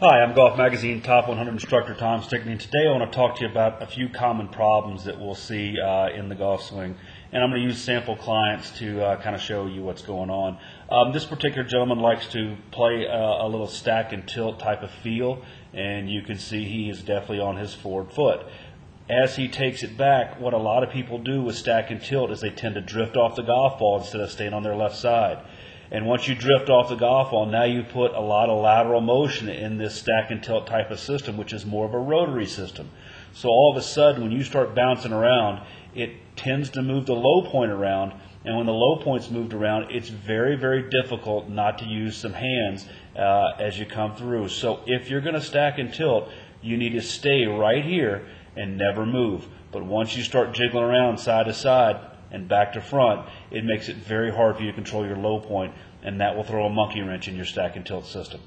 Hi, I'm Golf Magazine Top 100 instructor Tom Stickney. And today I want to talk to you about a few common problems that we'll see uh, in the golf swing. And I'm going to use sample clients to uh, kind of show you what's going on. Um, this particular gentleman likes to play uh, a little stack and tilt type of feel, and you can see he is definitely on his forward foot. As he takes it back, what a lot of people do with stack and tilt is they tend to drift off the golf ball instead of staying on their left side. And once you drift off the golf ball, now you put a lot of lateral motion in this stack and tilt type of system, which is more of a rotary system. So all of a sudden, when you start bouncing around, it tends to move the low point around. And when the low point's moved around, it's very, very difficult not to use some hands uh, as you come through. So if you're going to stack and tilt, you need to stay right here and never move. But once you start jiggling around side to side, and back to front, it makes it very hard for you to control your low point, and that will throw a monkey wrench in your stack and tilt system.